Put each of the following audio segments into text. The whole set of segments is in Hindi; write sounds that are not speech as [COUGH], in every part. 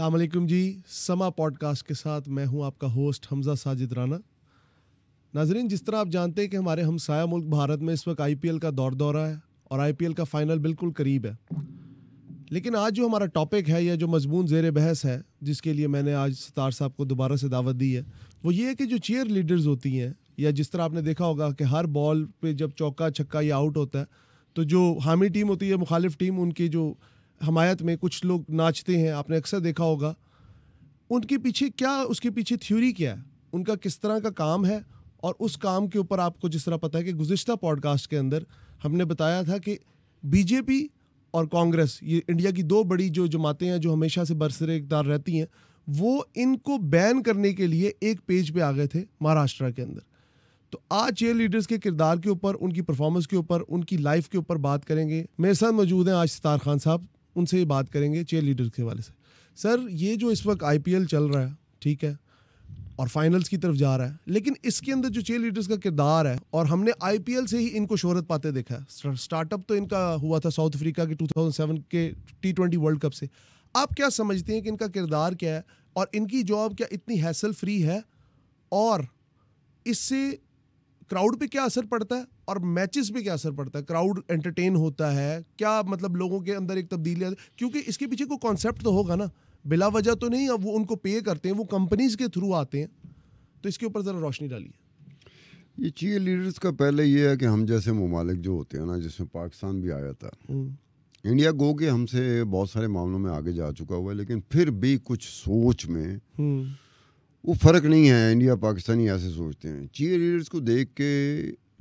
अलैक्म जी। समा पॉडकास्ट के साथ मैं हूँ आपका होस्ट हमजा साजिद राना। नाजरीन, जिस तरह आप जानते हैं कि हमारे हमसाया मुल्क भारत में इस वक्त आईपीएल का दौर दौरा है और आईपीएल का फाइनल बिल्कुल करीब है। लेकिन आज जो हमारा टॉपिक है, या जो मजमून जेर बहस है, जिसके लिए मैंने आज सतार साहब को दोबारा से दावत दी है, वो ये है कि जो चेयर लीडर्स होती हैं, या जिस तरह आपने देखा होगा कि हर बॉल पे जब चौका छक्का या आउट होता है तो जो हामी टीम होती है, मुखालिफ टीम उनकी जो हमायत में कुछ लोग नाचते हैं, आपने अक्सर देखा होगा। उनके पीछे क्या, उसके पीछे थ्योरी क्या है? उनका किस तरह का काम है? और उस काम के ऊपर आपको जिस तरह पता है कि गुज्त पॉडकास्ट के अंदर हमने बताया था कि बीजेपी और कांग्रेस, ये इंडिया की दो बड़ी जो जमातें हैं, जो हमेशा से बरसरे इकदार रहती हैं, वो इनको बैन करने के लिए एक पेज पे आ गए थे महाराष्ट्र के अंदर। तो आज चेयर लीडर्स के किरदार के ऊपर, उनकी परफॉर्मेंस के ऊपर, उनकी लाइफ के ऊपर बात करेंगे। मेरे साथ मौजूद हैं आज सितार खान साहब। उनसे ही बात करेंगे चेयर लीडर्स के हवाले से। सर, ये जो इस वक्त आईपीएल चल रहा है, ठीक है, और फाइनल्स की तरफ़ जा रहा है, लेकिन इसके अंदर जो चेयर लीडर्स का किरदार है, और हमने आईपीएल से ही इनको शोहरत पाते देखा है। स्टार्टअप तो इनका हुआ था साउथ अफ्रीका के 2007 के टी ट्वेंटी वर्ल्ड कप से। आप क्या समझते हैं कि इनका किरदार क्या है, और इनकी जॉब क्या इतनी हैसल फ्री है? और इससे क्राउड पे क्या असर पड़ता है और मैचेस पे क्या असर पड़ता है? क्राउड एंटरटेन होता है। क्या मतलब लोगों के अंदर एक तब्दीली आती है? क्योंकि इसके पीछे कोई कॉन्सेप्ट तो होगा ना। बिला वजह तो नहीं अब वो उनको पे करते हैं वो कंपनीज़ के थ्रू आते हैं। तो इसके ऊपर ज़रा रोशनी डालिए। ये चीज़ लीडर्स का पहले ये है कि हम जैसे ममालिक जो होते हैं ना जिसमें पाकिस्तान भी आया था। हम्म। इंडिया गो के हमसे बहुत सारे मामलों में आगे जा चुका हुआ है लेकिन फिर भी कुछ सोच में हम्म। वो फ़र्क नहीं है इंडिया पाकिस्तानी ऐसे सोचते हैं। चीफ लीडर्स को देख के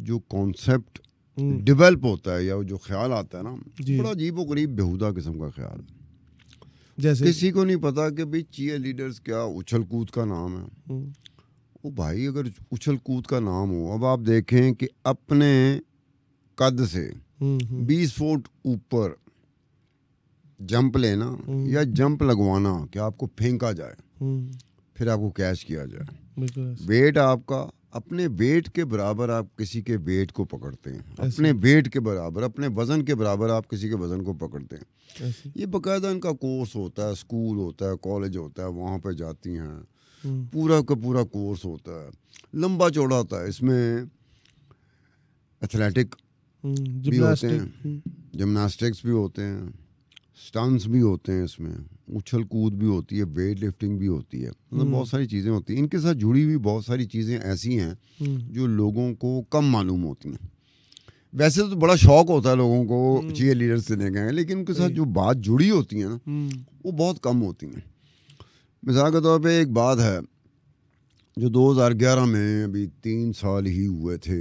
जो कॉन्सेप्ट डेवलप होता है या जो ख्याल आता है ना बड़ा अजीब व गरीब बेहुदा किस्म का ख्याल जैसे? किसी को नहीं पता कि भाई चीयर लीडर्स क्या उछल कूद का नाम है। हम्म। वो भाई अगर उछल कूद का नाम हो अब आप देखें कि अपने कद से हम्म, हम्म। बीस फुट ऊपर जंप लेना या जंप लगवाना कि आपको फेंका जाए। फिर आपको कैश किया जाए। वेट आपका अपने वेट के बराबर आप किसी के वेट को पकड़ते हैं। अपने वेट के बराबर अपने वज़न के बराबर आप किसी के वज़न को पकड़ते हैं। ये बाकायदा इनका कोर्स होता है स्कूल होता है कॉलेज होता है वहाँ पर जाती हैं। हम्म। पूरा का पूरा कोर्स होता है। लंबा चौड़ा होता है इसमें एथलेटिक हम्म, भी होते हैं। जिमनास्टिक्स। भी होते हैं। स्टंस भी होते हैं इसमें। उछल कूद भी होती है वेट लिफ्टिंग भी होती है। मतलब हम्म। बहुत सारी चीज़ें होती हैं। इनके साथ जुड़ी हुई बहुत सारी चीज़ें ऐसी हैं हम्म। जो लोगों को कम मालूम होती हैं। वैसे तो बड़ा शौक होता है लोगों को चीयर लीडर से देखेंगे लेकिन उनके साथ जो। बात जुड़ी होती है ना हम्म। वो बहुत कम होती हैं। मिसाल के तौर पर एक बात है जो 2011 में अभी तीन साल ही हुए थे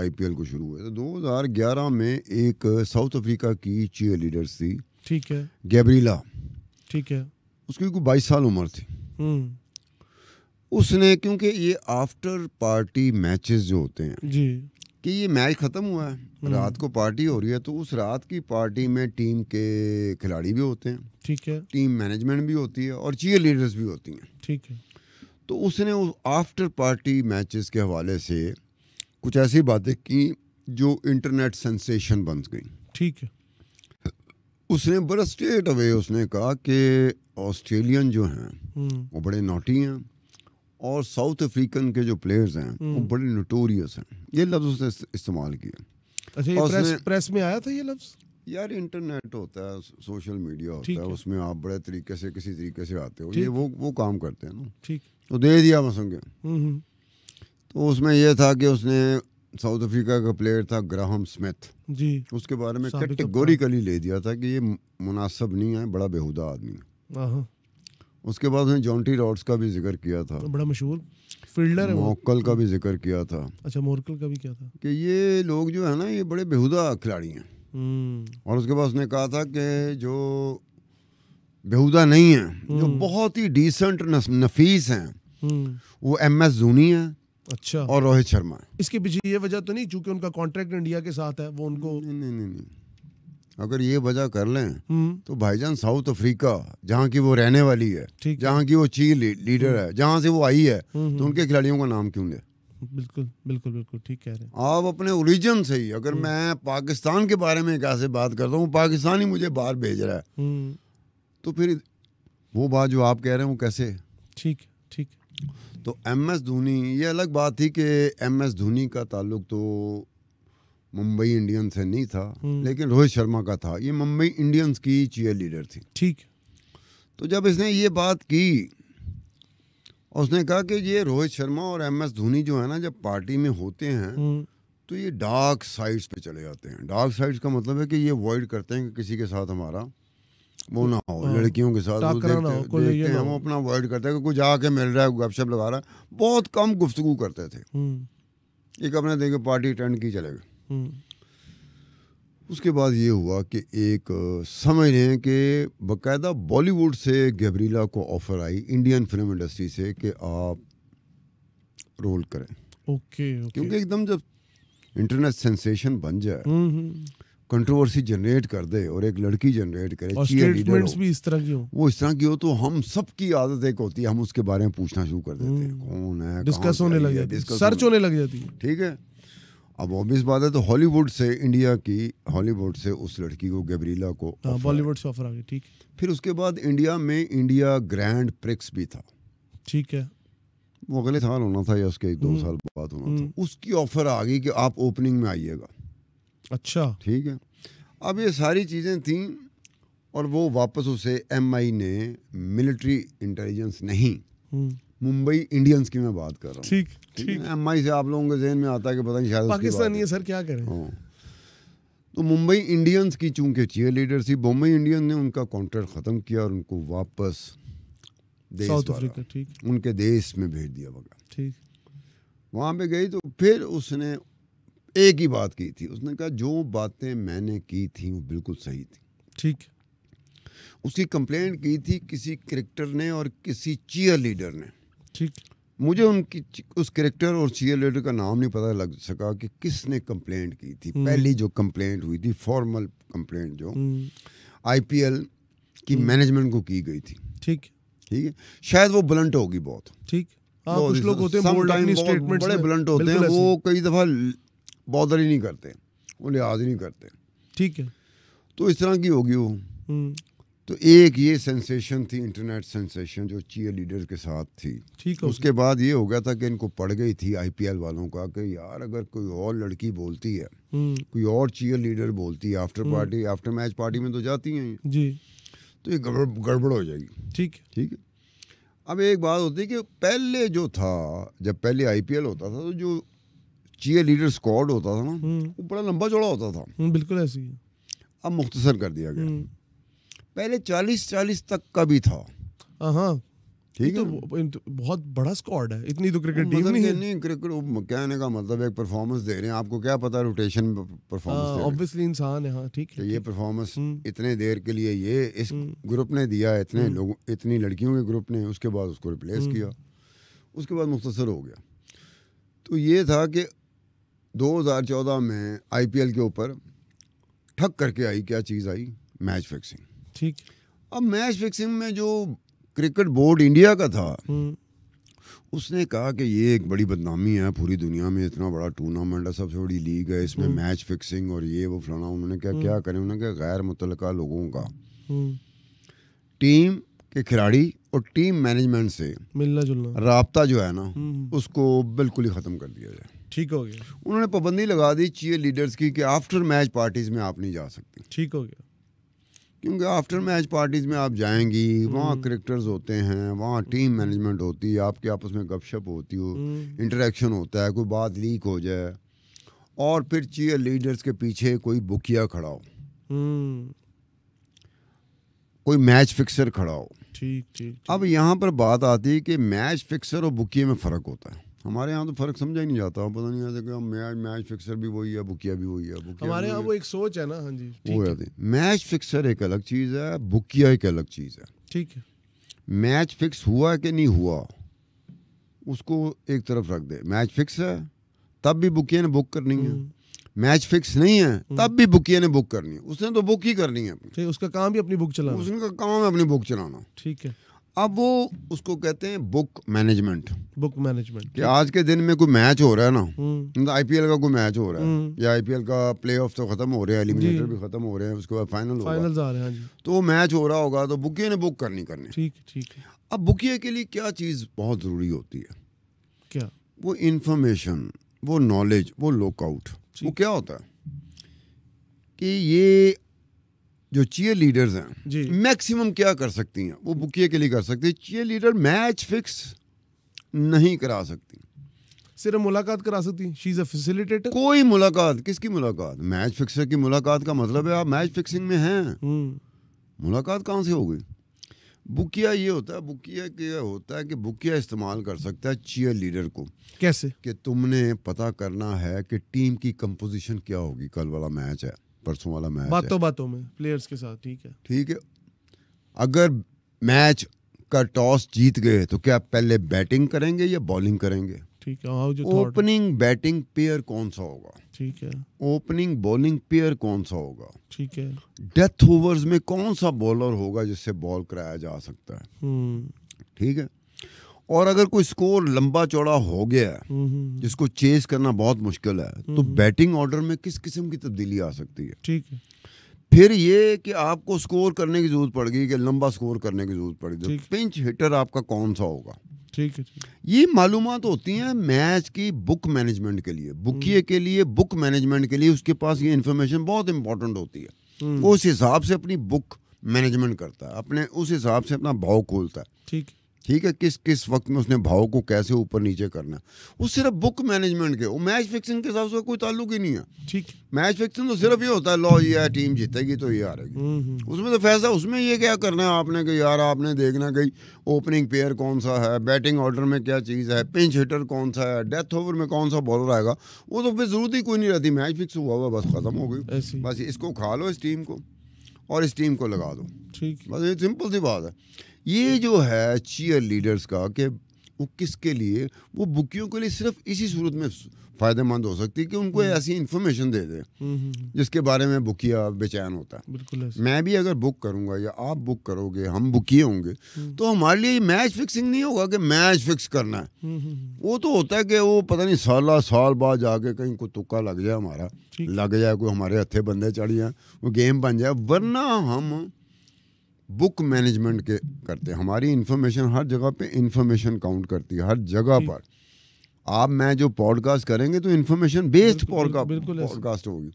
आईपीएल को शुरू हुए तो 2011 में एक साउथ अफ्रीका की चीयर लीडर्स थी। ठीक है। गैब्रीला ठीक है। उसकी कोई बाईस साल उम्र थी। हम्म। उसने क्योंकि ये आफ्टर पार्टी मैचेस जो होते हैं जी। कि ये मैच ख़त्म हुआ है हम्म। रात को पार्टी हो रही है तो उस रात की पार्टी में टीम के खिलाड़ी भी होते हैं ठीक है। टीम मैनेजमेंट भी होती है और चीयर लीडर्स भी होती हैं। ठीक है। तो उसने उस आफ्टर पार्टी मैचेस के हवाले से कुछ ऐसी बातें की जो इंटरनेट सेंसेशन बन गई। ठीक है। उसने बड़ा स्टेट अवे उसने कहा कि ऑस्ट्रेलियन जो हैं हम्म। वो बड़े नोटी हैं और साउथ अफ्रीकन के जो प्लेयर्स हैं वो हम्म। बड़े नोटोरियस हैं। ये लफ्ज़ उसने इस्तेमाल किया। अच्छा ये प्रेस, प्रेस में आया था ये लफ्ज़? यार इंटरनेट होता है सोशल मीडिया होता है, है। उसमें आप बड़े तरीके से किसी तरीके से आते हो। ये वो वो काम करते हैं ना। ठीक। तो दे दिया मसंगे हम्म, तो उसमें यह था कि उसने साउथ अफ्रीका का प्लेयर था ग्राहम स्मिथ। जी। उसके बारे में कैटेगोरिकली ले दिया था कि ये मुनासिब नहीं है बड़ा बेहुदा आदमी है। उसके बाद उसने जॉन्टी रॉड्स का भी ज़िक्र किया था। बड़ा मशहूर फील्डर है मोकल का भी ज़िक्र किया था। अच्छा मोरकल का भी क्या था। कि ये लोग जो है ना ये बड़े बेहुदा खिलाड़ी हैं। हम्म। और उसके बाद उसने कहा था कि जो बेहुदा नहीं है जो हम्म। बहुत ही डिसेंट नफीस हैं हम्म। वो एम एस जूनी है। अच्छा। और रोहित शर्मा इसके पीछे ये वजह तो नहीं चूँकि उनका कॉन्ट्रैक्ट इंडिया के साथ है वो उनको नहीं नहीं नहीं, नहीं। अगर ये वजह कर लें हम्म। तो भाईजान साउथ अफ्रीका जहाँ की वो रहने वाली है जहाँ की वो चीफ लीडर है जहाँ से वो आई है हम्म, तो उनके खिलाड़ियों का नाम क्यों ले? बिल्कुल बिल्कुल बिल्कुल ठीक कह रहे हैं। आप अपने ओरिजिन से ही अगर मैं पाकिस्तान के बारे में कैसे बात करता हूँ पाकिस्तान ही मुझे बाहर भेज रहा है। तो फिर वो बात जो आप कह रहे हैं वो कैसे ठीक ठीक। तो एम एस धोनी ये अलग बात थी कि एम एस धोनी का ताल्लुक तो मुंबई इंडियंस से नहीं था हम्म। लेकिन रोहित शर्मा का था। ये मुंबई इंडियंस की चीयर लीडर थी। ठीक। तो जब इसने ये बात की और उसने कहा कि ये रोहित शर्मा और एम एस धोनी जो है ना जब पार्टी में होते हैं हम्म, तो ये डार्क साइड्स पे चले जाते हैं। डार्क साइड्स का मतलब है कि ये अवॉइड करते हैं कि किसी के साथ हमारा वो ना हो हाँ, लड़कियों के साथ वो टाकरा ना हो, कोई देखते हैं। वो अपना अवॉइड करते हैं कुछ आके मिल रहा है गपशप लगा रहा है। बहुत कम गुफ्तगू करते थे। हम्म, एक अपने देखे पार्टी अटेंड की चले गए। हम्म, उसके बाद ये हुआ कि एक समझ रहे हैं कि बकायदा बॉलीवुड से गैब्रीला को ऑफ़र आई इंडियन फ़िल्म इंडस्ट्री से कि आप रोल करें। Okay okay. क्योंकि एकदम जब इंटरनेट सेंसेशन बन जाए हम्म, कंट्रोवर्सी जनरेट कर दे और एक लड़की जनरेट करे और स्टेटमेंट्स भी इस तरह की हो। वो इस तरह की हो तो हम सबकी आदत एक होती है हम उसके बारे में पूछना शुरू कर देते हैं। हम्म। कौन है डिस्कस होने लग जाती है। सर्च होने- लग जाती है। ठीक है? अब ऑब्वियस बात है तो हॉलीवुड से इंडिया की हॉलीवुड से उस लड़की को गैब्रीला को हाँ बॉलीवुड से ऑफ़र आ गई ठीक। फिर उसके बाद इंडिया में इंडिया ग्रैंड प्रिक्स भी था। ठीक है। वो अगले साल होना था या उसके एक दो हम्म। साल बाद होना हम्म। था उसकी ऑफ़र आ गई कि आप ओपनिंग में आइएगा। अच्छा। ठीक है। अब ये सारी चीज़ें थीं और वो वापस उसे एम आई ने मिलिट्री इंटेलिजेंस नहीं हम्म, मुंबई इंडियंस की मैं बात कर रहा हूँ। ठीक ठीक एम आई से आप लोगों के जहन में आता है कि पता नहीं शायद पाकिस्तानी है। है सर क्या करें? हाँ। तो मुंबई इंडियंस की चूँकि चीयर लीडर थी मुंबई इंडियंस ने उनका कॉन्ट्रैक्ट ख़त्म किया और उनको वापस साउथ अफ्रीका ठीक। उनके देश में भेज दिया बगा ठीक। वहाँ पे गई तो फिर उसने एक ही बात की थी। उसने कहा जो बातें मैंने की थी वो बिल्कुल सही थी। ठीक। उसकी कंप्लेंट की थी किसी क्रिकेटर ने और किसी चीयर लीडर ने। ठीक। मुझे उनकी उस क्रिकेटर और चीयर लीडर का नाम नहीं पता लग सका कि किसने कंप्लेंट की थी। हम्म। पहली जो कंप्लेंट हुई थी फॉर्मल कंप्लेंट जो हम्म, आईपीएल की हम्म। मैनेजमेंट को की गई थी। ठीक। ठीक है? शायद वो ब्लंट होगी बहुत। ठीक। हाँ कुछ लोग होते हैं बड़े ब्लंट होते हैं वो कई दफ़ा बॉदर ही नहीं करते। वो लिहाज नहीं करते। ठीक है। तो इस तरह की होगी वो। हम्म, तो एक ये सेंसेशन थी इंटरनेट सेंसेशन जो चीयर लीडर के साथ थी। ठीक है। उसके बाद ये हो गया था कि इनको पड़ गई थी आईपीएल वालों का कि यार अगर कोई और लड़की बोलती है हम्म, कोई और चीयर लीडर बोलती है after party after match party में तो जाती हैं। जी। तो ये गड़बड़ गड़बड़ हो जाएगी। ठीक है। ठीक है। अब एक बात होती है कि पहले जो था जब पहले आईपीएल होता था तो जो चीयर लीडर स्क्वाड होता था ना हम्म, वो बड़ा लंबा चौड़ा होता था। हम्म, बिल्कुल ऐसी है। अब मुख्तसर कर दिया गया। हम्म, पहले चालीस चालीस तक का भी था। हाँ हाँ। ठीक तो है। तो बहुत बड़ा स्क्वाड है। इतनी तो क्रिकेट टीम मतलब नहीं है। नहीं क्रिकेट कहने का मतलब एक परफॉर्मेंस दे रहे हैं। आपको क्या पता रोटेशन परफॉर्मेंस ऑब्वियसली इंसान है हाँ ठीक है। ये परफॉर्मेंस इतने देर के लिए ये इस। ग्रुप ने दिया इतने। लोगों इतनी लड़कियों के ग्रुप ने उसके बाद उसको रिप्लेस। किया। उसके बाद मुख्तसर हो गया। तो ये था कि 2014 में आईपीएल के ऊपर ठक करके आई क्या चीज़ आई? मैच फिक्सिंग ठीक। अब मैच फिक्सिंग में जो क्रिकेट बोर्ड इंडिया का था हम्म, उसने कहा कि ये एक बड़ी बदनामी है पूरी दुनिया में इतना बड़ा टूर्नामेंट है सबसे बड़ी लीग है इसमें हम्म। मैच फिक्सिंग और ये वो फलाना उन्होंने क्या हम्म। क्या करें? उन्होंने कहा गैर मुतल लोगों का। हम्म, टीम के खिलाड़ी और टीम मैनेजमेंट से मिलना जुलना राबता जो है ना हम्म, उसको बिल्कुल ही ख़त्म कर दिया जाए। ठीक हो गया। उन्होंने पाबंदी लगा दी चीयर लीडर्स की कि आफ्टर मैच पार्टीज़ में आप नहीं जा सकती। ठीक हो गया। क्योंकि आफ्टर मैच पार्टीज़ में आप जाएँगी वहाँ हम्म। क्रिकेटर्स होते हैं वहाँ टीम मैनेजमेंट होती है आपके आपस में गपशप होती हो हम्म, इंटरेक्शन होता है कोई बात लीक हो जाए और फिर चीयर लीडर्स के पीछे कोई बुकिया खड़ा हो। हम्म, कोई मैच फिक्सर खड़ा हो। ठीक ठीक ठीक। अब यहाँ पर बात आती है कि मैच फिक्सर और बुकिया में फ़र्क होता है। हमारे यहाँ तो फ़र्क समझा ही नहीं जाता। पता नहीं ऐसे कि मैच मैच फिक्सर भी वही है बुकिया भी वही है बुकिया हमारे यहाँ वो एक सोच है ना हाँ जी वो है जाती मैच फिक्सर एक अलग चीज़ है बुकिया एक अलग चीज़ है। ठीक है। मैच फिक्स हुआ कि नहीं हुआ उसको एक तरफ़ रख दे। मैच फिक्स है तब भी बुकिया ने बुक करनी है। हम्म, मैच फिक्स नहीं है तब भी बुकिया ने बुक करनी है। उसने तो बुक ही करनी है उसका काम भी अपनी बुक चलाना। उसने का काम है अपनी बुक चलाना। ठीक है। अब वो उसको कहते हैं बुक मैनेजमेंट बुक मैनेजमेंट कि आज के दिन में कोई मैच हो रहा है ना हम्म। आईपीएल का कोई मैच हो रहा है हम्म। या आईपीएल का प्ले ऑफ़ तो खत्म हो रहे हैं एलिमिनेटर भी खत्म हो रहे हैं उसके बाद फाइनल होगा फाइनल्स आ रहे हैं हाँ जी। तो वो मैच हो रहा होगा तो बुकिए ने बुक करनी करनी। ठीक ठीक अब बुकिए के लिए क्या चीज़ बहुत ज़रूरी होती है? क्या? वो इंफॉर्मेशन वो नॉलेज वो लुकआउट वो क्या होता है? कि ये जो चीयर लीडर्स हैं मैक्सिमम क्या कर सकती हैं? वो बुकिए के लिए कर सकती है। चीयर लीडर मैच फिक्स नहीं करा सकती। सिर्फ़ मुलाकात करा सकती शी इज़ अ फैसिलिटेटर कोई मुलाकात किसकी मुलाकात? मैच फिक्सर की मुलाकात का मतलब है आप मैच फिक्सिंग में हैं। हम्म। मुलाकात कहाँ से हो गई? बुकिया ये होता है बुकिया क्या होता है कि बुकिया इस्तेमाल कर सकता है चीयर लीडर को। कैसे? कि तुमने पता करना है कि टीम की कंपोजिशन क्या होगी कल वाला मैच है। परसों वाला मैच बातों बातों में प्लेयर्स के साथ ठीक है। ठीक है। अगर मैच का टॉस जीत गए तो क्या पहले बैटिंग करेंगे या बॉलिंग करेंगे? ठीक है जो ओपनिंग बैटिंग पेयर कौन सा होगा? ठीक है। ओपनिंग बॉलिंग पेयर कौन सा होगा? ठीक है। डेथ ओवर्स में कौन सा बॉलर होगा जिससे बॉल कराया जा सकता है? हम्म। ठीक है। और अगर कोई स्कोर लंबा चौड़ा हो गया है हम्म, हम्म जिसको चेस करना बहुत मुश्किल है तो हम्म। बैटिंग ऑर्डर में किस किस्म की तब्दीली आ सकती है? ठीक है। फिर ये कि आपको स्कोर करने की ज़रूरत पड़ गई कि लंबा स्कोर करने की ज़रूरत पड़ गई तो पिंच हिटर आपका कौन सा होगा? ठीक है ये मालूम होती हैं मैच की बुक मैनेजमेंट के लिए बुकिए के लिए बुक मैनेजमेंट के लिए उसके पास ये इन्फॉर्मेशन बहुत इंपॉर्टेंट होती है। हम्म, वो उस हिसाब से अपनी बुक मैनेजमेंट करता है अपने उस हिसाब से अपना भाव खोलता है। ठीक है। ठीक है किस किस वक्त में उसने भाव को कैसे ऊपर नीचे करना वो सिर्फ़ बुक मैनेजमेंट के वो मैच फिक्सिंग के साथ उसका कोई ताल्लुक ही नहीं है। ठीक। है मैच फिक्सिंग तो सिर्फ़ ये होता है लो ये है टीम जीतेगी तो ये हारेगी। हम्म, हम्म, उसमें तो फैसला उसमें ये क्या करना है आपने कि यार आपने देखना कहीं ओपनिंग पेयर कौन सा है बैटिंग ऑर्डर में क्या चीज़ है पिंच हिटर कौन सा है डेथ ओवर में कौन सा बॉलर आएगा? वो तो फिर ज़रूरत ही कोई नहीं रहती। मैच फिक्स हुआ हुआ बस ख़त्म हो गई। बस इसको खा लो इस टीम को और इस टीम को लगा दो। ठीक। बस ये सिंपल सी बात है। ये जो है चीयर लीडर्स का कि वो किसके लिए? वो बुकियों के लिए सिर्फ़ इसी सूरत में फ़ायदेमंद हो सकती है कि उनको ऐसी इन्फॉर्मेशन दे दे हम्म, हम्म, हम्म, जिसके बारे में बुकिया बेचैन होता है। बिल्कुल मैं भी अगर बुक करूँगा या आप बुक करोगे हम बुकिए होंगे तो हमारे लिए मैच फिक्सिंग नहीं होगा कि मैच फिक्स करना है। हम्म, हम्म, हम्म, वो तो होता है कि वो पता नहीं साल साल बाद जाके कहीं को तुक्का लग जाए हमारा लग जाए कोई हमारे हथे बंदे चढ़ जाए वो गेम बन जाए वरना हम बुक मैनेजमेंट के करते हैं। हमारी इंफॉर्मेशन हर जगह पे इंफॉर्मेशन काउंट करती है हर जगह पर। आप मैं जो पॉडकास्ट करेंगे तो इन्फॉर्मेशन बेस्ड पॉडकास्ट होगी।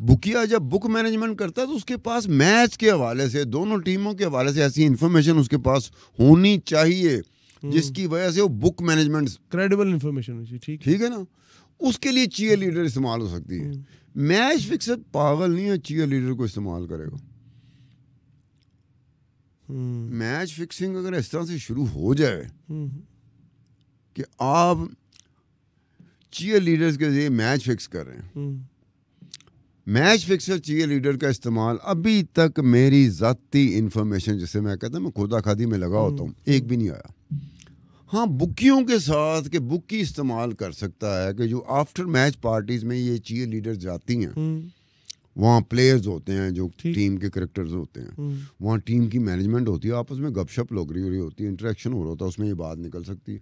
बुकिया जब बुक मैनेजमेंट करता है तो उसके पास मैच के हवाले से दोनों टीमों के हवाले से ऐसी इन्फॉर्मेशन उसके पास होनी चाहिए हम्म। जिसकी वजह से वो बुक मैनेजमेंट क्रेडिबल इन्फॉर्मेशन ठीक है। ठीक है ना? उसके लिए चीयर लीडर इस्तेमाल हो सकती है। हम्म, मैच फिक्सर पागल नहीं है चीयर लीडर को इस्तेमाल करेगा। हम्म, मैच फिक्सिंग अगर इस तरह से शुरू हो जाए हम्म, कि आप चीयर लीडर्स के लिए मैच फिक्स कर रहे हैं। हम्म, मैच फिक्सर चीयर लीडर का इस्तेमाल अभी तक मेरी ज़ाती इंफॉर्मेशन जिसे मैं कहता हूँ मैं खुदा खादी में लगा होता हूँ एक भी नहीं आया। हाँ बुकियों के साथ कि बुकी इस्तेमाल कर सकता है कि जो आफ्टर मैच पार्टीज़ में ये चीयर लीडर जाती हैं हम्म, वहाँ प्लेयर्स होते हैं जो टीम के करेक्टर्स होते हैं। हम्म, वहाँ टीम की मैनेजमेंट होती है आपस में गपशप लग रही हो रही होती है इंटरेक्शन हो रहा होता है उसमें ये बात निकल सकती है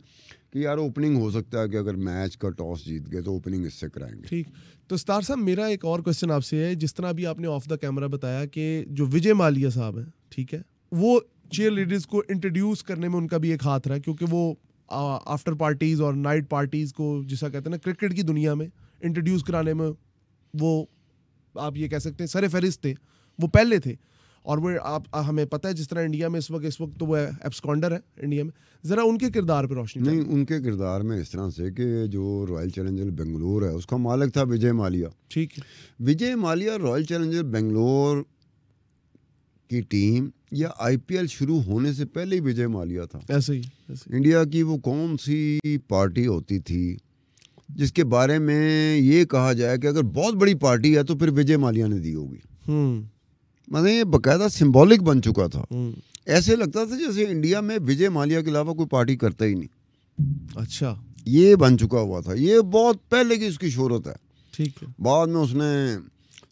कि यार ओपनिंग हो सकता है कि अगर मैच का टॉस जीत गए तो ओपनिंग इससे कराएँगे। ठीक। तो स्टार साहब मेरा एक और क्वेश्चन आपसे है जिस तरह अभी आपने ऑफ़ द कैमरा बताया कि जो विजय मालिया साहब हैं ठीक है वो चेयर लीडर्स को इंट्रोड्यूस करने में उनका भी एक हाथ रहा क्योंकि वो आफ्टर पार्टीज़ और नाइट पार्टीज़ को जिसा कहते हैं ना क्रिकेट की दुनिया में इंट्रोड्यूस कराने में वो आप ये कह सकते हैं सरे फहरिस्त थे वो पहले थे। और वो आप हमें पता है जिस तरह इंडिया में इस वक्त इस वक्त तो वो एब्सकॉन्डर है इंडिया में। ज़रा उनके किरदार पर रोशनी नहीं उनके किरदार में इस तरह से कि जो रॉयल चैलेंजर बेंगलोर है उसका मालिक था विजय मालिया। ठीक है। विजय मालिया रॉयल चैलेंजर बेंगलोर की टीम या आईपीएल शुरू होने से पहले ही विजय मालिया था। ऐसे ही ऐसे ही। इंडिया की वो कौन सी पार्टी होती थी जिसके बारे में ये कहा जाए कि अगर बहुत बड़ी पार्टी है तो फिर विजय मालिया ने दी होगी। हम्म। मतलब ये बकायदा सिंबॉलिक बन चुका था। हम्म। ऐसे लगता था जैसे इंडिया में विजय मालिया के अलावा कोई पार्टी करता ही नहीं। अच्छा। ये बन चुका हुआ था। ये बहुत पहले की उसकी शोहरत है। ठीक है। बाद में उसने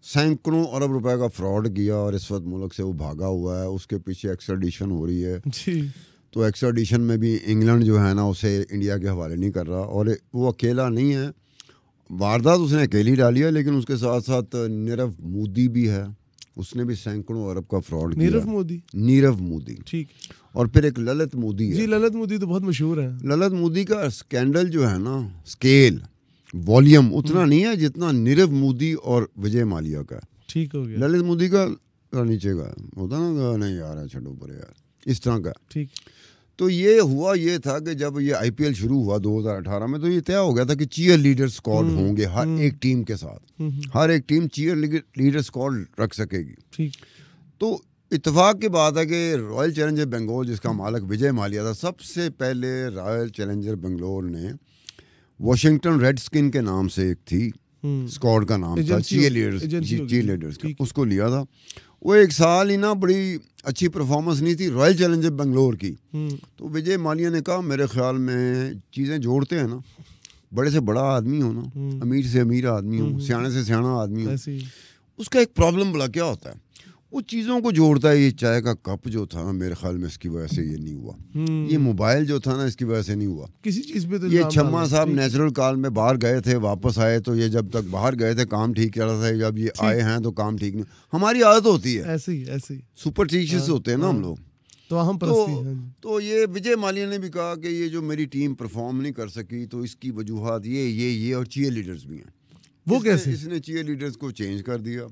सैकड़ों अरब रुपए का फ्रॉड किया और इस वक्त मुल्क से वो भागा हुआ है। उसके पीछे एक्सट्राडिशन हो रही है। जी। तो एक्स्ट्राडिशन में भी इंग्लैंड जो है ना उसे इंडिया के हवाले नहीं कर रहा और वो अकेला नहीं है। वारदात उसने अकेली डाली है लेकिन उसके साथ साथ नीरव मोदी भी है। उसने भी सैकड़ों अरब का फ्रॉड किया। नीरव मोदी? नीरव मोदी। ठीक और फिर एक ललित मोदी जी ललित मोदी तो बहुत मशहूर है। ललित मोदी का स्कैंडल जो है ना स्केल वॉल्यूम उतना हम्म। नहीं है जितना नीरव मोदी और विजय मालिया का ठीक हो गया। ललित मोदी का नीचे का होता ना नहीं यार छोड़ो पर यार। इस तरह का। ठीक। तो ये हुआ ये था कि जब ये आईपीएल शुरू हुआ 2018 में तो ये तय हो गया था कि चीयर लीडर स्क्वाड होंगे हर एक टीम के साथ। हम्म, हम्म, हर एक टीम चीयर लीडर स्क्वाड रख सकेगी। तो इतफाक की बात है कि रॉयल चैलेंजर बेंगलोर जिसका मालिक विजय मालिया था सबसे पहले रॉयल चैलेंजर बेंगलोर ने वॉशिंगटन रेड स्किन के नाम से एक थी हम्म, स्क्वाड का नाम था चीयर लीडर्स चीयर लीडर्स का उसको लिया था। वो एक साल ही ना बड़ी अच्छी परफॉर्मेंस नहीं थी रॉयल चैलेंजर बंगलोर की। हम्म, तो विजय मालिया ने कहा मेरे ख्याल में चीज़ें जोड़ते हैं ना बड़े से बड़ा आदमी हो ना हम्म। अमीर से अमीर आदमी हो सियाने से सियाना आदमी हो। उसका एक प्रॉब्लम बड़ा क्या होता है? वो चीज़ों को जोड़ता है ये चाय का कप जो था ना मेरे ख्याल में इसकी वजह से ये नहीं हुआ। हम्म, ये मोबाइल जो था ना इसकी वजह से नहीं हुआ। किसी चीज़ पे तो ये छम्मा साहब नेचुरल काल में बाहर गए थे वापस आए तो ये जब तक बाहर गए थे काम ठीक कर रहा था जब ये आए हैं तो काम ठीक नहीं। हमारी आदत होती है। ऐसे ही ऐसे ही। सुपरस्टिशियस होते हैं ना हम हाँ। लोग। तो हम तो हाँ। तो ये विजय मालिया ने भी कहा कि ये जो मेरी टीम परफॉर्म नहीं कर सकी तो इसकी वजूहत ये ये ये और चीयर लीडर्स भी हैं। वो कैसे? इसने चीयर लीडर्स को चेंज कर दिया।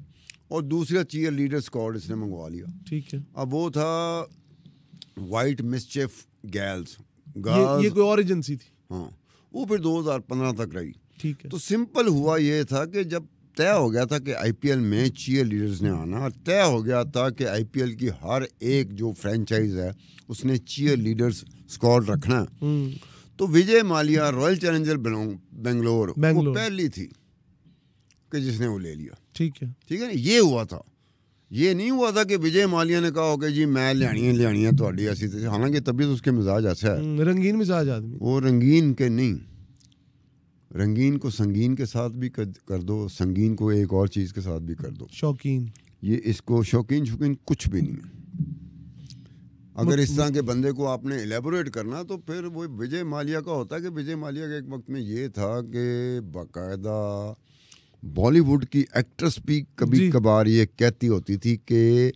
और दूसरा चीयर लीडर स्क्वाड इसने मंगवा लिया। ठीक है। अब वो था वाइट मिसचिफ गर्ल्स ये ये कोई और एजेंसी थी? हाँ वो फिर 2015 तक रही। ठीक है। तो सिंपल हुआ ये था कि जब तय हो गया था कि आईपीएल में चीयर लीडर्स ने आना और तय हो गया था कि आईपीएल की हर एक जो फ्रेंचाइज है उसने चीयर लीडर्स स्कॉड रखना हम्म, तो विजय मालिया रॉयल चैलेंजर बेंगलोर वो। पहली थी। कि जिसने वो ले लिया। ठीक है। ठीक है ना? ये हुआ था। ये नहीं हुआ था कि विजय मालिया ने कहा कि जी मैं लियानी लियानी है थोड़ी ऐसी हालाँकि तबीयत उसके मिजाज ऐसा है। हम्म, रंगीन मिजाज आदमी। वो रंगीन के नहीं। रंगीन को संगीन के साथ भी कर, कर दो संगीन को एक और चीज़ के साथ भी कर दो। शौकीन। ये इसको शौकीन शौकीन कुछ भी नहीं है। अगर इस मतलब- तरह के बंदे को आपने एलेबोरेट करना तो फिर वो विजय मालिया का होता है कि विजय मालिया का एक वक्त में ये था कि बाकायदा बॉलीवुड की एक्ट्रेस भी कभी कभार ये कहती होती थी कि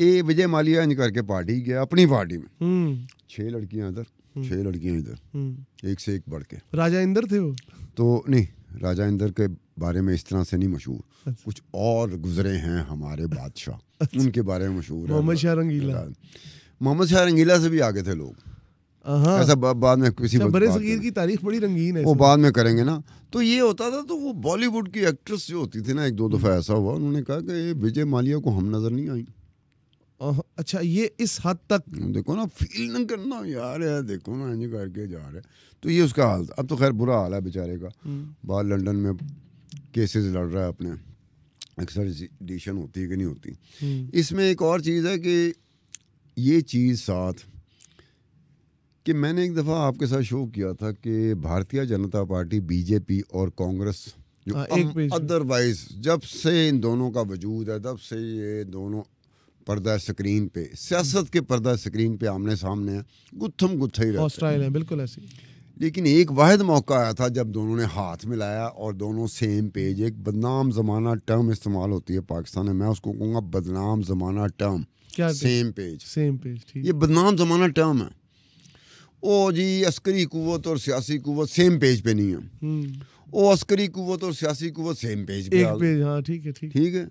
ये विजय मालिया इंज करके पार्टी गया अपनी पार्टी में। हम्म, छह लड़कियाँ इधर छह लड़कियाँ इधर हम्म। एक से एक बढ़ के। राजा इंदर थे वो? तो नहीं राजा इंदर के बारे में इस तरह से नहीं मशहूर। अच्छा। कुछ और गुजरे हैं हमारे बादशाह अच्छा। उनके बारे में मशहूर है। मोहम्मद शाह रंगीला। मोहम्मद शाह रंगीला से भी आगे थे लोग। ऐसा बाद में किसी अच्छा, बड़े सगीर की तारीख बड़ी रंगीन है वो बाद में करेंगे ना। तो ये होता था तो वो बॉलीवुड की एक्ट्रेस जो होती थी ना एक दो दफ़ा ऐसा हुआ उन्होंने कहा कि विजय मालिया को हम नज़र नहीं आई। अच्छा ये इस हद तक देखो ना फील न करना यार है देखो ना इंज करके जा रहे तो ये उसका हाल था। अब तो खैर बुरा हाल है बेचारे का। हम्म, बाहर लंदन में केसेस लड़ रहा है अपने। एक्सट्राडिशन होती है कि नहीं होती। हम्म, इसमें एक और चीज़ है कि ये चीज़ साथ कि मैंने एक दफ़ा आपके साथ शो किया था कि भारतीय जनता पार्टी बीजेपी और कांग्रेस जो हाँ। अदरवाइज़ जब से इन दोनों का वजूद है तब से ये दोनों पर्दा स्क्रीन पे सियासत के पर्दा स्क्रीन पे आमने सामने है गुत्थम गुत्था ही रहते हैं। हॉस्टाइल है बिल्कुल ऐसी लेकिन एक वाहिद मौका आया था जब दोनों ने हाथ मिलाया और दोनों सेम पेज एक बदनाम ज़माना टर्म इस्तेमाल होती है पाकिस्तान में मैं उसको कहूँगा बदनाम ज़माना टर्म क्या सेम पेज सेम पेज ये बदनाम ज़माना टर्म है। ओ जी अस्करी कुवत और सियासी कुवत सेम पेज पे नहीं है ओ अस्करी कुवत और सियासी कुवत सेम पेज पे एक पेज हाँ ठीक है ठीक ठीक है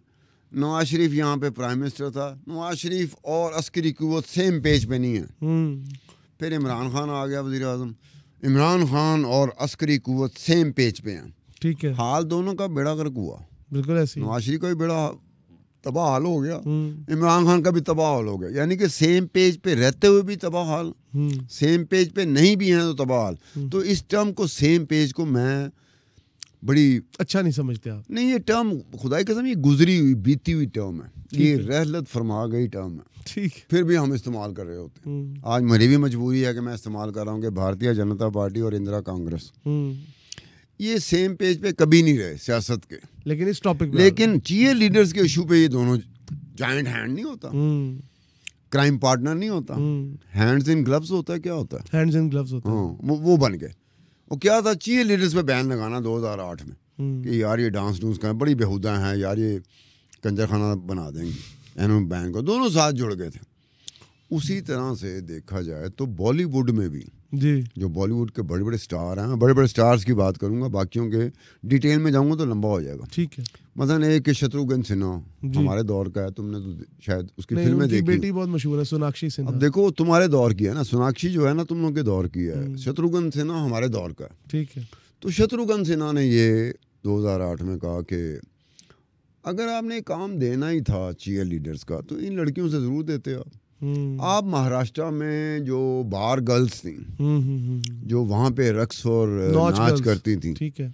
नवाज़ शरीफ यहाँ पे प्राइम मिनिस्टर था नवाज़ शरीफ और अस्करी कुवत सेम पेज पे नहीं है फिर इमरान खान आ गया वज़ीर अजम इमरान खान और अस्करी कुवत सेम पेज पे हैं ठीक है हाल दोनों का बेड़ा गर्क हुआ बिल्कुल ऐसी नवाज़ शरीफ का भी बेड़ा तबाह हाल हो गया। हम्म, इमरान खान का भी तबाह हाल हो गया। यानी कि सेम पेज पे रहते हुए भी तबाह हाल। हम्म, सेम पेज पे नहीं भी हैं तो तबाह हाल। तो इस टर्म को सेम पेज को मैं बड़ी अच्छा नहीं समझते आप। नहीं ये टर्म खुदाई कसम ये गुजरी हुई बीती हुई टर्म है। ये रहलत फरमा गई टर्म है। ठीक फिर भी हम इस्तेमाल कर रहे होते हैं। हम्म, आज मेरी भी मजबूरी है कि मैं इस्तेमाल कर रहा हूँ कि भारतीय जनता पार्टी और इंदिरा कांग्रेस। हम्म, ये सेम पेज पे कभी नहीं रहे सियासत के। लेकिन इस टॉपिक लेकिन चीयर लीडर्स के इशू पे ये दोनों जॉइंट हैंड नहीं होता। हम्म, क्राइम पार्टनर नहीं होता। हैंड्स इन ग्लव्स होता है क्या होता है? हैंड्स इन ग्लव्स होता है। हाँ वो, वो बन गए। वो क्या था चीयर लीडर्स पे बैन लगाना 2008 में हम्म, कि यार ये डांस डूंस करें बड़ी बेहुदा हैं यार ये कंजर खाना बना देंगे इन्होंने बैन को दोनों साथ जुड़ गए थे। उसी तरह से देखा जाए तो बॉलीवुड में भी जी। जो बॉलीवुड के बड़े बड़े स्टार हैं बड़े बड़े स्टार्स की बात करूँगा बाकियों के डिटेल में जाऊँगा तो लंबा हो जाएगा। ठीक है। मसलन एक शत्रुघ्न सिन्हा हमारे दौर का है तुमने तो शायद उसकी फ़िल्में देखी बेटी बहुत मशहूर है सोनाक्षी सिन्हा। अब देखो तुम्हारे दौर की है ना सोनाक्षी जो है ना तुम लोग के दौर की हम्म। है शत्रुघ्न सिन्हा हमारे दौर का है। ठीक है। तो शत्रुघ्न सिन्हा ने ये 2008 में कहा कि अगर आपने काम देना ही था चीयर लीडर्स का तो इन लड़कियों से ज़रूर देते आप। हम्म, आप महाराष्ट्र में जो बार गर्ल्स थी हम्म, हम्म, हम्म, जो वहाँ पे रक्स और नौच नाच करती थी ठीक है।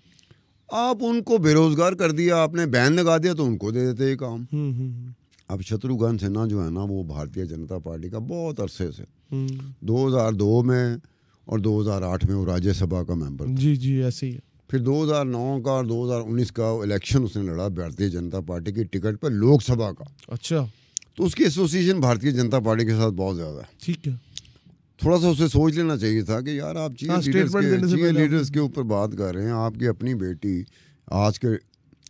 आप उनको बेरोजगार कर दिया आपने बैन लगा दिया तो उनको दे देते ये काम। हम्म, हम्म, अब शत्रुघ्न सिन्हा जो है ना वो भारतीय जनता पार्टी का बहुत अरसे से। हम्म, 2002 में और 2008 में वो राज्यसभा का मेंबर जी जी ऐसे ही है। फिर 2009 का और 2019 का इलेक्शन उसने लड़ा भारतीय जनता पार्टी की टिकट पर लोकसभा का। अच्छा। तो उसकी एसोसिएशन भारतीय जनता पार्टी के साथ बहुत ज़्यादा है। ठीक है। थोड़ा सा उसे सोच लेना चाहिए था कि यार आप चीफ हाँ, लीडर्स के से लीडर्स के ऊपर बात कर रहे हैं आपकी अपनी बेटी आज के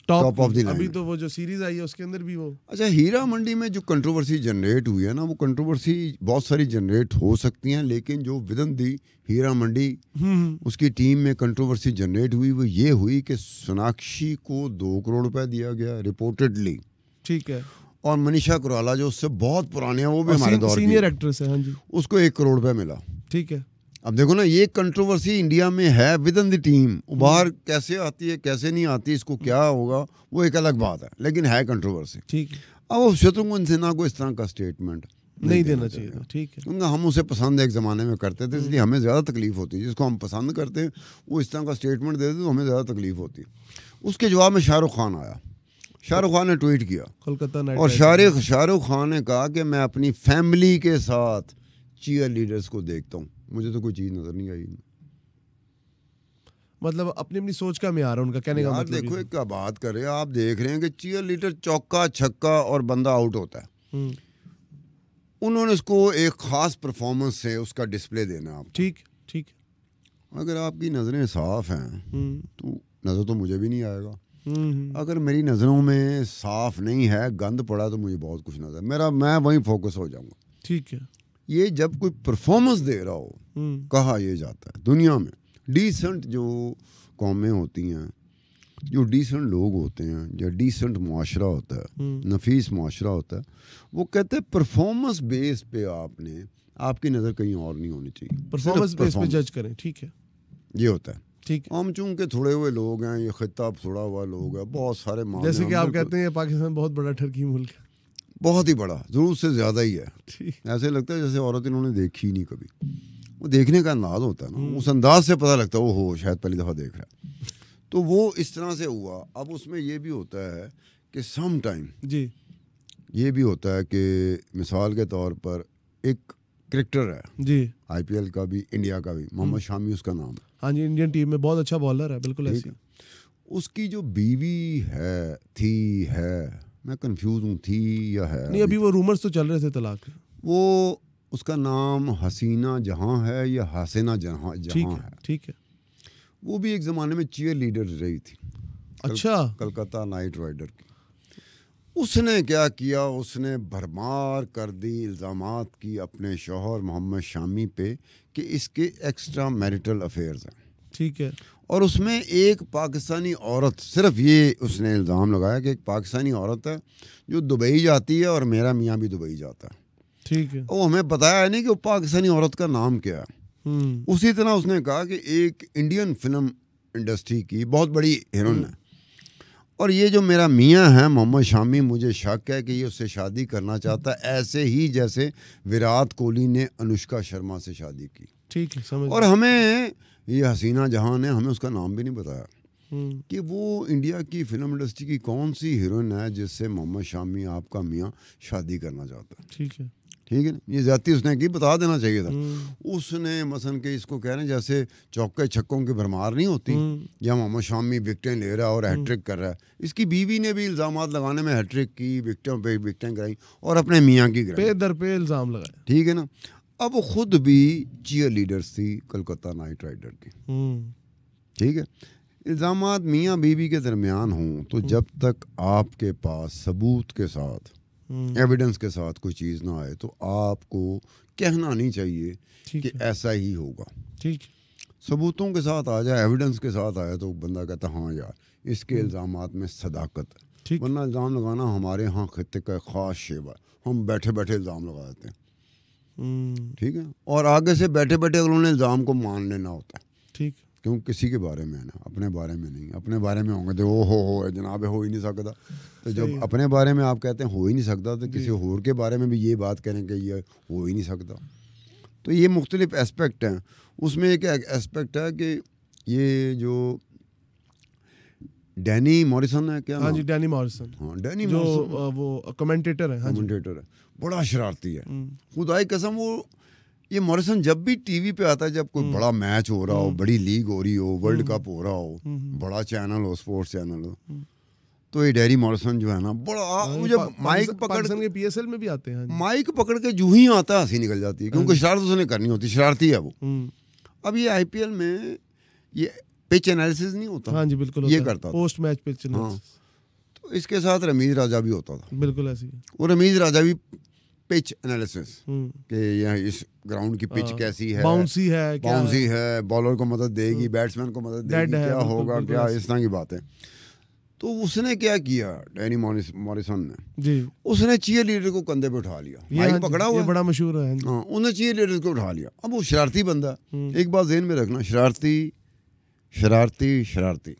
टॉप of the अभी तो वो जो सीरीज़ आई है उसके अंदर भी वो अच्छा हीरा मंडी में जो कंट्रोवर्सी जनरेट हुई है ना वो कंट्रोवर्सी बहुत सारी जनरेट हो सकती हैं लेकिन जो विदन दी हीरा मंडी हम्म, उसकी टीम में कंट्रोवर्सी जनरेट हुई वो ये हुई कि सोनाक्षी को दो करोड़ रुपए दिया गया रिपोर्टेडली ठीक है। और मनीषा कुराला जो उससे बहुत पुराने हैं वो भी हमारे दौर सीनियर एक्ट्रेस है हाँ जी। उसको एक करोड़ रुपए मिला। ठीक है। अब देखो ना ये कंट्रोवर्सी इंडिया में है विद इन द टीम बाहर कैसे आती है कैसे नहीं आती इसको क्या होगा वो एक अलग बात है लेकिन है कंट्रोवर्सी ठीक है। अब शत्रुघ्न सिन्हा को इस तरह का स्टेटमेंट नहीं नहीं देना चाहिए था ठीक है। क्योंकि हम उसे पसंद एक ज़माने में करते थे इसलिए हमें ज़्यादा तकलीफ़ होती है जिसको हम पसंद करते हैं वो इस तरह का स्टेटमेंट देते तो हमें ज़्यादा तकलीफ़ होती। उसके जवाब में शाहरुख खान आया। शाहरुख खान ने ट्वीट किया। कोलकाता नाइट और शाहरुख शाहरुख खान ने कहा कि मैं अपनी फैमिली के साथ चीयर लीडर्स को देखता हूँ। मुझे तो कोई चीज़ नज़र नहीं आई। मतलब अपनी अपनी सोच का म्यार है उनका कहने का मतलब देखो एक क्या बात कर रहे हैं आप देख रहे हैं कि चीयर लीडर चौका छक्का और बंदा आउट होता है। हम्म, उन्होंने उसको एक खास परफॉर्मेंस से उसका डिस्प्ले देना आपको। ठीक ठीक। अगर आपकी नज़रें साफ़ हैं हम्म, तो नज़र तो मुझे भी नहीं आएगा। अगर मेरी नज़रों में साफ़ नहीं है गंद पड़ा तो मुझे बहुत कुछ नज़र मेरा मैं वहीं फोकस हो जाऊँगा। ठीक है। ये जब कोई परफॉर्मेंस दे रहा हो हम्म, कहा यह जाता है दुनिया में डिसेंट जो कौमें होती हैं जो डिसेंट लोग होते हैं या डिसेंट मुआशरा होता है हम्म, नफीस मुआशरा होता है वो कहते हैं परफॉर्मेंस बेस पे आपने आपकी नज़र कहीं और नहीं होनी चाहिए। परफॉर्मेंस बेस पे जज करें ठीक है। ये होता है। ठीक हम चूँकि थोड़े हुए लोग हैं ये खिताब थोड़ा हुआ लोग हैं बहुत सारे मामले जैसे कि आप कहते हैं पाकिस्तान बहुत बड़ा ठरकी मुल्क है। बहुत ही बड़ा ज़रूर से ज़्यादा ही है। ऐसे लगता है जैसे औरत इन्होंने देखी ही नहीं कभी। वो देखने का अंदाज होता है हम्म। ना उस अंदाज से पता लगता है वो हो शायद पहली दफ़ा देख रहा है। तो वो इस तरह से हुआ। अब उसमें ये भी होता है कि सम टाइम जी। ये भी होता है कि मिसाल के तौर पर एक क्रिकेटर है। जी। आईपीएल का भी इंडिया का भी हम्म। मोहम्मद शामी उसका नाम है। हाँ जी इंडियन टीम में बहुत अच्छा बॉलर है बिल्कुल ऐसे। उसकी जो बीवी है थी है मैं कंफ्यूज हूँ थी या है? नहीं अभी वो रूमर्स तो चल रहे थे तलाक वो उसका नाम हसीना जहाँ है या हसीना जहाँ ठीक है है? ठीक है। वो भी एक ज़माने में चीयर लीडर रही थी। अच्छा। कलकत्ता नाइट राइडर की। उसने क्या किया? उसने भरमार कर दी इल्ज़ाम की अपने शोहर मोहम्मद शामी पे कि इसके एक्स्ट्रा मैरिटल अफेयर्स हैं। ठीक है। और उसमें एक पाकिस्तानी औरत सिर्फ़ ये उसने इल्ज़ाम लगाया कि एक पाकिस्तानी औरत है जो दुबई जाती है और मेरा मियाँ भी दुबई जाता है। ठीक है। वो हमें बताया है नहीं कि वो पाकिस्तानी औरत का नाम क्या है। हम्म। उसी तरह उसने कहा कि एक इंडियन फ़िल्म इंडस्ट्री की बहुत बड़ी हीरोइन है। और ये जो मेरा मियाँ है मोहम्मद शामी मुझे शक है कि ये उससे शादी करना चाहता है। ऐसे ही जैसे विराट कोहली ने अनुष्का शर्मा से शादी की। ठीक है समझ और हमें ये हसीना जहाँ ने हमें उसका नाम भी नहीं बताया। हम्म, कि वो इंडिया की फ़िल्म इंडस्ट्री की कौन सी हीरोइन है जिससे मोहम्मद शामी आपका मियाँ शादी करना चाहता है? ठीक है। ठीक है? ना ये ज़्यादा उसने की बता देना चाहिए था। हम्म, उसने मसन के इसको कह रहे हैं जैसे चौके छक्कों की भरमार नहीं होती हम्म, या मोहम्मद शामी विकटें ले रहा है और हैट्रिक कर रहा है। इसकी बीवी ने भी इल्ज़ाम लगाने में हैट्रिक की विकटों पे विकटें कराई और अपने मियाँ की पे दर पे इल्ज़ाम लगाए। ठीक है ना? अब वो खुद भी चीयर लीडर्स थी कलकत्ता नाइट राइडर की। हम्म, ठीक है? इल्ज़ाम मियाँ बीवी के दरमियान हों तो जब तक आपके पास सबूत के साथ हम्म, एविडेंस के साथ कोई चीज़ ना आए तो आपको कहना नहीं चाहिए कि ऐसा ही होगा। ठीक सबूतों के साथ आ जाए एविडेंस के साथ आया तो बंदा कहता हाँ यार इसके इल्ज़ाम में सदाकत है। ठीक। वरना इल्ज़ाम लगाना हमारे यहाँ खत्ते का ख़ास शेवा हम बैठे बैठे इल्ज़ाम लगा देते हैं। हम्म, ठीक है? और आगे से बैठे बैठे उन्होंने इल्ज़ाम को मान लेना होता है। ठीक क्यों? किसी के बारे में है ना अपने बारे में नहीं। अपने बारे में होंगे तो ओ हो हो जनाब हो ही नहीं सकता। तो जब अपने बारे में आप कहते हैं हो ही नहीं सकता तो किसी और के बारे में भी ये बात करें कि ये हो ही नहीं सकता। तो ये मुख्तलिफ़ एस्पेक्ट हैं। उसमें एक एस्पेक्ट है कि ये जो डैनी मॉरिसन है क्या हाँ जी डैनी मॉरिसन। हाँ डैनी जो वो कमेंटेटर है। हाँ कमेंटेटर है। बड़ा शरारती है। हम्म, खुदाई कसम वो ये मॉरिसन जब भी टीवी पे आता है जब कोई बड़ा मैच हो रहा हो बड़ी लीग हो रही हो वर्ल्ड कप हो रहा हो हम्म, बड़ा चैनल हो स्पोर्ट्स चैनल हो तो ये डेरी मॉरिसन जो है ना बड़ा हाँ, ये जब माइक पकड़ के पीएसएल में भी आते हैं हाँ माइक पकड़ के जू ही आता है हँसी निकल जाती है क्योंकि शरारत उसने करनी होती शरारती है वो। हम्म, अब ये आईपीएल में ये पिच एनालिसिस नहीं होता। हाँ जी बिल्कुल ये करता पोस्ट मैच पिच हाँ। तो इसके साथ रमीज राजा भी होता था। बिल्कुल ऐसी है। वो रमीज राजा भी पिच एनालिसिस हम्म, कि यहाँ इस ग्राउंड की पिच हाँ, कैसी है बाउंसी है बाउंसी है? है बॉलर को मदद देगी बैट्समैन को मदद देगी क्या होगा क्या इस तरह की बातें। तो उसने क्या किया डैनी मॉरिसन ने? जी। उसने चीयर लीडर को कंधे पे उठा लिया। ये हाँ माइक पकड़ा हुआ बड़ा मशहूर है हाँ। हाँ उन्हें चीयर लीडर को उठा लिया। अब वो शरारती बंदा हम्म, एक बात जहन में रखना शरारती शरारती शरारती।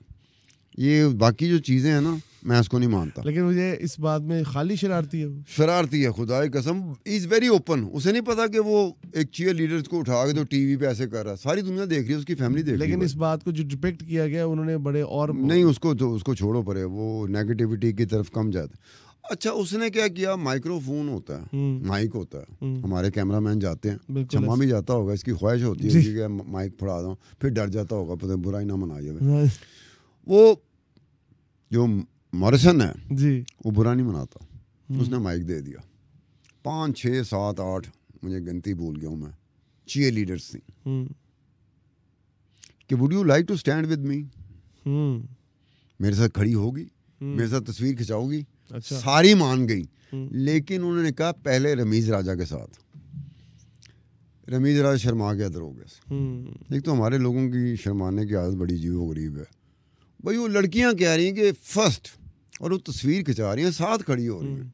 ये बाकी जो चीज़ें हैं ना मैं इसको नहीं मानता। लेकिन मुझे इस बात में खाली शरारती है शरारती है खुदाई कसम। इज़ वेरी ओपन उसे नहीं पता कि वो एक चीयर लीडर को उठा के तो टीवी पे ऐसे कर रहा है। सारी दुनिया देख रही है उसकी फैमिली देख रही लेकिन है। इस बात को जो डिपेक्ट किया गया उन्होंने बड़े और नहीं उसको तो उसको छोड़ो परे वो नेगेटिविटी की तरफ़ कम जाता अच्छा उसने क्या किया? माइक्रोफोन होता है हम्म, माइक होता है। हम्म, हमारे कैमरामैन जाते हैं। चम्मा भी जाता होगा इसकी ख्वाहिश होती है कि माइक फड़ा दूँ। फिर डर जाता होगा पता बुरा ही ना मनाइए हाँ, वो जो मॉरिसन है। जी। वो बुरा नहीं मनाता। हम्म, उसने माइक दे दिया। पाँच छः सात आठ मुझे गिनती भूल गया हूँ मैं। चीयर लीडर्स थी। हम्म, कि would you like to stand with me मेरे साथ खड़ी होगी। हम्म, मेरे साथ तस्वीर खिंचाओगी। अच्छा। सारी मान गई। लेकिन उन्होंने कहा पहले रमीज राजा के साथ। रमीज राजा शर्मा के अदर हो गए। एक तो हमारे लोगों की शर्माने की आदत बड़ी जीव गरीब है। भाई वो लड़कियाँ कह रही हैं कि फ़र्स्ट और वो तस्वीर खिंचा रही हैं साथ खड़ी हो रही हैं।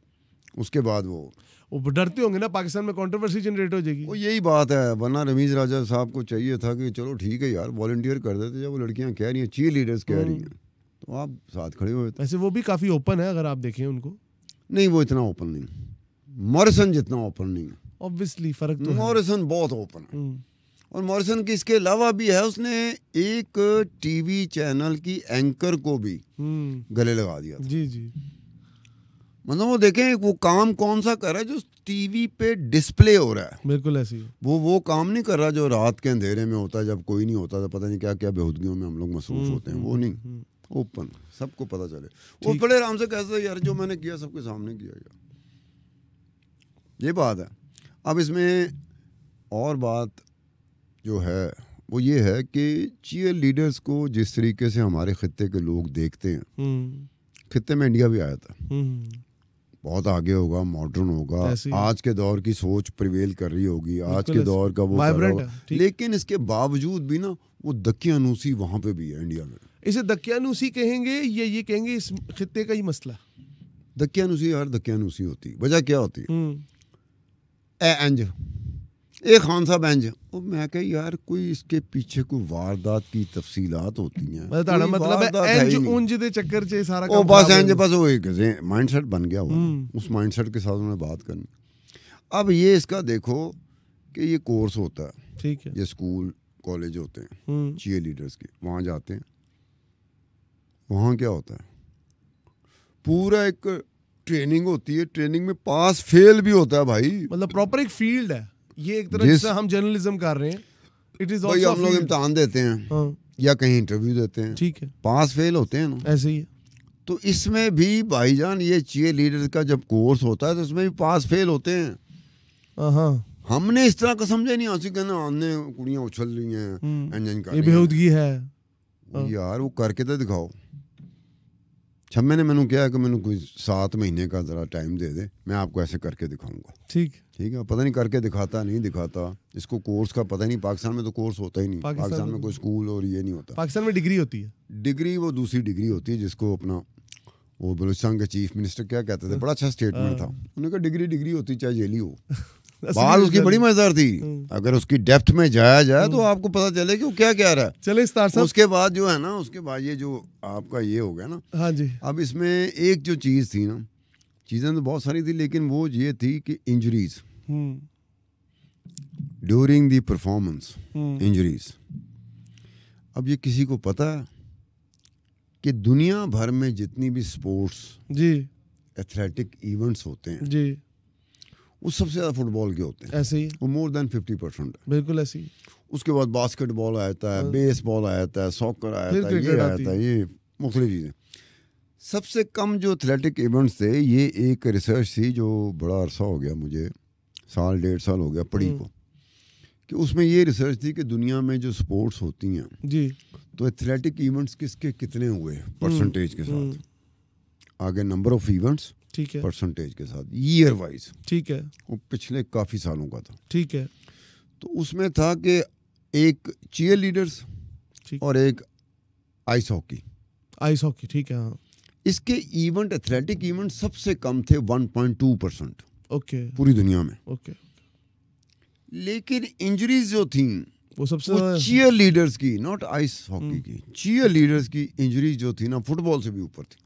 उसके बाद वो वो डरते होंगे ना पाकिस्तान में कंट्रोवर्सी जनरेट हो जाएगी। वो यही बात है वरना रमीज राजा साहब को चाहिए था कि चलो ठीक है यार वॉल्टियर कर देते जब वो लड़कियाँ कह रही हैं चीयर लीडर्स कह रही हैं तो आप साथ खड़े हुए वैसे वो भी काफ़ी ओपन है अगर आप देखें उनको। नहीं वो इतना ओपन नहीं। मॉरिसन जितना ओपन नहीं है। ऑब्वियसली फ़र्क तो मॉरिसन बहुत ओपन है। हम्म, और मॉरिसन की इसके अलावा भी है उसने एक टीवी चैनल की एंकर को भी हम्म, गले लगा दिया था। जी जी। मतलब वो देखें वो काम कौन सा कर रहा है जो टीवी पे डिस्प्ले हो रहा है। बिल्कुल ऐसी है। वो वो काम नहीं कर रहा जो रात के अंधेरे में होता है जब कोई नहीं होता तो पता नहीं क्या क्या बेहूदगियों में हम लोग मसरूफ होते हैं। वो नहीं। हम्म, ओपन सबको पता चले। वो बड़े आराम से कैसे यार जो मैंने किया सबके सामने किया यार ये बात है। अब इसमें और बात जो है वो ये है कि चीयर लीडर्स को जिस तरीके से हमारे खत्ते के लोग देखते हैं हम्म, खत्ते में इंडिया भी आया था। हम्म, बहुत आगे होगा मॉडर्न होगा। आज के दौर की सोच प्रिवेल कर रही होगी। आज के दौर का वो। लेकिन इसके बावजूद भी ना वो दकियानूसी वहाँ पे भी है इंडिया में। इसे दकियानूसी कहेंगे या ये कहेंगे इस खित्ते का ही मसला? दकियानूसी हर दकियानूसी होती। वजह क्या होती? है हम्म, ए इंज ये खान साहब इंज मैं कह यार कोई इसके पीछे कोई वारदात की तफसीलात होती हैं? मतलब मतलब इंज उंज दे चक्कर च सारा ओ बस इंज बस वो एक माइंडसेट बन गया हुआ। हम्म। उस माइंडसेट के साथ उन्हें बात करनी। अब ये इसका देखो कि ये कोर्स होता है। ठीक है। ये स्कूल कॉलेज होते हैं। हम्म। चीयर लीडर्स के। वहाँ जाते हैं। वहाँ क्या होता है? पूरा एक ट्रेनिंग होती है। ट्रेनिंग में पास फेल भी होता है भाई। मतलब प्रॉपर एक फ़ील्ड है। ये एक तरह से हम जर्नलिज्म कर रहे हैं। इट इज़ भाई हम लोग इम्तहान देते हैं हाँ। या कहीं इंटरव्यू देते हैं। ठीक है। पास फेल होते हैं ना। ऐसे ही है। तो इसमें भी भाईजान ये चीयर लीडर का जब कोर्स होता है तो इसमें भी पास फेल होते हैं। हाँ, हाँ। हमने इस तरह का समझा नहीं आसी कहना आने कुड़ियाँ उछल रही हैं हम्म, इंजन कर ये रही बेहूदगी है। हाँ। यार वो करके तो दिखाओ। छम्मे ने मैंने कहा कि मैंने कोई सात महीने का ज़रा टाइम दे दे मैं आपको ऐसे करके दिखाऊँगा। ठीक। ठीक है पता नहीं करके दिखाता नहीं दिखाता। इसको कोर्स का पता ही नहीं पाकिस्तान में तो कोर्स होता ही नहीं। पाकिस्तान पाकिस्तान में तो- कोई स्कूल और ये नहीं होता। पाकिस्तान में डिग्री होती है। डिग्री वो दूसरी डिग्री होती है जिसको अपना वो बलूचिस्तान के चीफ मिनिस्टर क्या कहते थे? बड़ा अच्छा स्टेटमेंट था। उन्होंने कहा डिग्री डिग्री होती चाहे जेली हो [LAUGHS] बात उसकी बड़ी मज़ेदार थी। हम्म। अगर उसकी डेप्थ में जाया जाए तो आपको पता चले कि वो क्या कह रहा है। चले उसके बाद जो है ना उसके बाद ये जो आपका ये हो गया ना। हाँ जी। अब इसमें एक जो चीज़ थी ना चीज़ें तो बहुत सारी थी लेकिन वो ये थी कि injuries during the performance injuries अब ये किसी को पता है कि दुनिया भर में जितनी भी स्पोर्ट्स जी। एथलेटिक इवेंट्स होते हैं जी। वो सबसे ज़्यादा फुटबॉल के होते हैं। ऐसे ही। वो मोर देन फिफ्टी परसेंट बिल्कुल ऐसे ही। उसके बाद बास्केटबॉल आ जाता है। बेसबॉल आ जाता है सॉकर आ फिर जाता है ये क्रिकेट आ जाता है ये मुख्तलिफ़ चीज़ें। सबसे कम जो एथलेटिक इवेंट्स थे ये एक रिसर्च थी जो बड़ा अरसा हो गया मुझे। साल डेढ़ साल हो गया पढ़ी हम्म। को कि उसमें ये रिसर्च थी कि दुनिया में जो स्पोर्ट्स होती हैं जी। तो एथलेटिक इवेंट्स किसके कितने हुए परसेंटेज के हम्म, साथ आगे नंबर ऑफ़ इवेंट्स ठीक है। परसेंटेज के साथ ईयर वाइज ठीक है। वो पिछले काफ़ी सालों का था। ठीक है। तो उसमें था कि एक चीयर लीडर्स और एक आइस हॉकी आइस हॉकी ठीक है हाँ। इसके इवेंट एथलेटिक इवेंट सबसे कम थे 1.2 परसेंट ओके पूरी दुनिया में। ओके लेकिन इंजरीज जो थी वो सबसे चीयर लीडर्स की नॉट आइस हॉकी हम्म। की चीयर लीडर्स की इंजरीज जो थी ना फुटबॉल से भी ऊपर थी।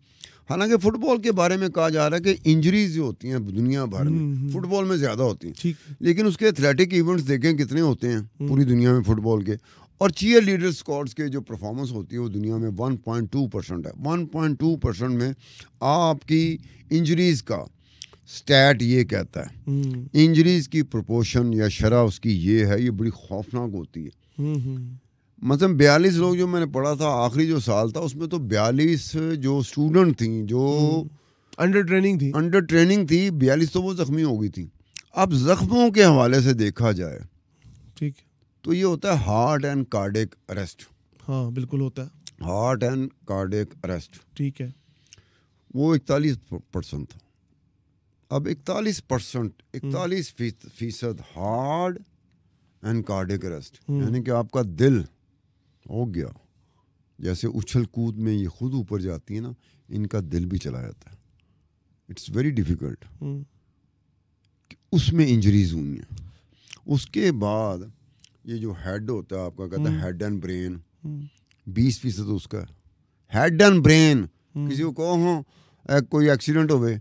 हालाँकि फुटबॉल के बारे में कहा जा रहा है कि इंजरीज जो होती हैं दुनिया भर हम्म, में हम्म। फुटबॉल में ज़्यादा होती हैं। लेकिन उसके एथलेटिक इवेंट्स देखें कितने होते हैं हम्म। पूरी दुनिया में फुटबॉल के। और चीयर लीडर स्क्वाड्स के जो परफॉर्मेंस होती है वो दुनिया में 1.2 परसेंट है। 1.2 परसेंट में आपकी इंजरीज का स्टैट ये कहता है हम्म, इंजरीज की प्रोपोर्शन या शरह उसकी ये है ये बड़ी खौफनाक होती है। हम्म, हम्म, मतलब बयालीस लोग जो मैंने पढ़ा था आखिरी जो साल था उसमें तो बयालीस जो स्टूडेंट थी जो अंडर ट्रेनिंग थी। अंडर ट्रेनिंग थी बयालीस तो वो जख्मी हो गई थी। अब जख्मों के हवाले से देखा जाए ठीक। है तो ये होता है हार्ट एंड कार्डिक अरेस्ट हाँ बिल्कुल होता है। हार्ट एंड कार्डिक अरेस्ट ठीक है। वो इकतालीस परसेंट था। अब इकतालीस परसेंट इकतालीस फ़ीसद हार्ड एंड कार्डिक अरेस्ट हम्म। यानी कि आपका दिल हो गया। जैसे उछल कूद में ये खुद ऊपर जाती है ना इनका दिल भी चला जाता है। इट्स वेरी डिफ़िकल्ट हम्म, उसमें इंजरीज हुई हैं। उसके बाद ये जो हेड होता है आपका कहता है हेड एंड ब्रेन हम्म, बीस फ़ीसद उसका। हेड एंड ब्रेन हम्म। किसी को कहो हाँ कोई एक्सीडेंट होवे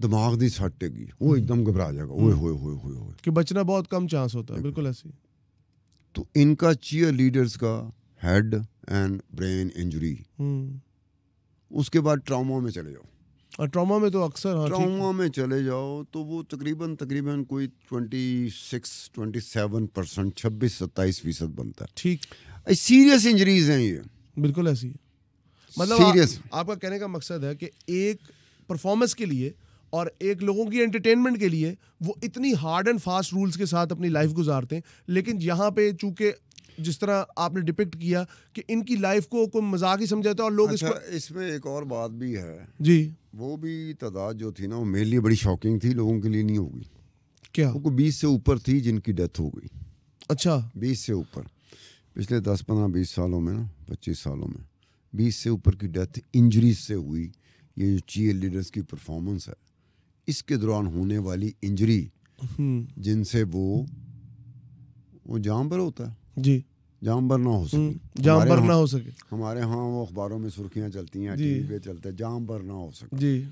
दिमाग दी सट टेगी वो एकदम घबरा जाएगा। ओए होए होए होए होए कि बचना बहुत कम चांस होता है बिल्कुल ऐसे तो इनका चीयर लीडर्स का head and brain injury hmm, उसके बाद ट्रामा में चले जाओ। और ट्रॉमा में तो अक्सर हाँ ट्रामा में चले जाओ तो वो तकरीबन तकरीबन कोई 26 27 परसेंट छब्बीस सत्ताईस फ़ीसद बनता है। ठीक। सीरियस इंजरीज हैं ये। बिल्कुल ऐसी मतलब सीरियस आपका कहने का मकसद है कि एक परफॉर्मेंस के लिए और एक लोगों की एंटरटेनमेंट के लिए वो इतनी हार्ड एंड फास्ट रूल्स के साथ अपनी लाइफ गुजारते हैं। लेकिन यहाँ पे चूँकि जिस तरह आपने डिपिक्ट किया कि इनकी लाइफ को कोई मज़ाक ही समझाता है और लोग अच्छा इसको इसमें एक और बात भी है। जी। वो भी तादाद जो थी ना वो मेरे लिए बड़ी शॉकिंग थी लोगों के लिए नहीं होगी। क्या? वो बीस से ऊपर थी जिनकी डेथ हो गई। अच्छा। बीस से ऊपर। पिछले दस पंद्रह बीस सालों में ना पच्चीस सालों में बीस से ऊपर की डेथ इंजरीज से हुई। ये जो चीयर लीडर्स की परफॉर्मेंस है। इसके दौरान होने वाली इंजरी हम्म, जिनसे वो वो जाम पर होता है। जी। जाम पर ना हो हम्म, सके जाम पर ना हो सके। हमारे यहाँ वो अखबारों में सुर्खियाँ चलती हैं टीवी पे चलते हैं जाम पर ना हो सके। जी।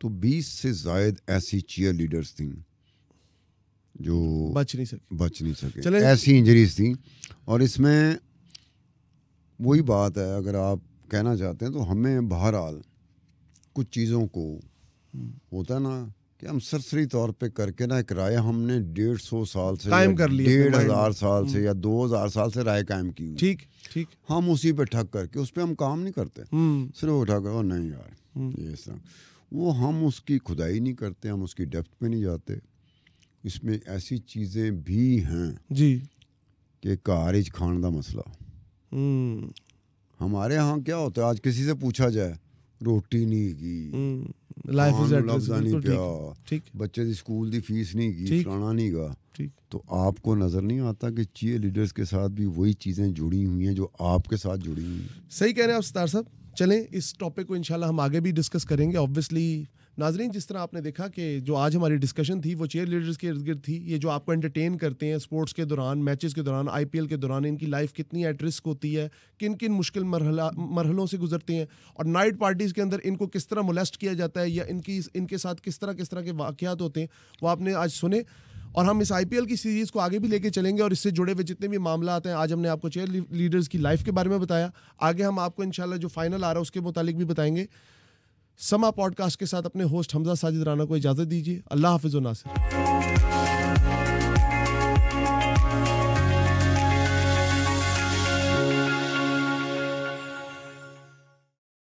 तो बीस से जायद ऐसी चीयर लीडर्स थी जो बच नहीं सके। बच नहीं सके। चले- ऐसी इंजरीज थी। और इसमें वही बात है अगर आप कहना चाहते हैं तो हमें बहरहाल कुछ चीज़ों को होता है ना कि हम सरसरी तौर पे करके ना एक राय हमने डेढ़ सौ साल से कायम कर ली डेढ़ हज़ार साल से या दो हज़ार साल से राय कायम की ठीक ठीक। हम उसी पे ठग करके उस पर हम काम नहीं करते। हम्म। सिर्फ़ उठा कर नहीं यार हम्म। ये तरह। वो हम उसकी खुदाई नहीं करते हम उसकी डेप्थ पे नहीं जाते। इसमें ऐसी चीज़ें भी हैं जी। कि कारज खान का मसला। हम्म। हमारे यहाँ क्या होता है आज किसी से पूछा जाए रोटी नहीं ਹੈਗੀ ਲਾਈਫ ਇਜ਼ ਐਟ ਰਿਸਕ ठीक पिया। ਦੀ स्कूल की फ़ीस नहीं नहीं गा ठीक। तो आपको नज़र नहीं आता कि चीयर लीडर्स के साथ भी वही चीज़ें जुड़ी हुई हैं जो आपके साथ जुड़ी हुई हैं? सही कह रहे हैं आप सितार साहब। चलें इस टॉपिक को इंशाल्लाह हम आगे भी डिस्कस करेंगे। ऑब्वियसली नाजरीन, जिस तरह आपने देखा कि जो आज हमारी डिस्कशन थी, वो चेयर लीडर्स के इर्द गिर्द थी, ये जो आपको एंटरटेन करते हैं स्पोर्ट्स के दौरान मैचेस के दौरान आईपीएल के दौरान, इनकी लाइफ कितनी एट रिस्क होती है किन किन मुश्किल मरहला, मरहलों से गुजरते हैं, और नाइट पार्टीज़ के अंदर इनको किस तरह मोलेस्ट किया जाता है, या इनकी, इनके साथ किस तरह किस तरह के वाक़ात होते हैं, वो आपने आज सुने, और हम इस आईपीएल की सीरीज़ को आगे भी लेके चलेंगे, और इससे जुड़े हुए जितने भी मामला आते हैं, आज हमने आपको चेयर लीडर्स की लाइफ के बारे में बताया, आगे हम आपको इंशाल्लाह जो फाइनल आ रहा है, उसके मुतालिक भी बताएँगे। समा पॉडकास्ट के साथ अपने होस्ट हमजा साजिद राना को इजाज़त दीजिए। अल्लाह हाफिज़ नासिर।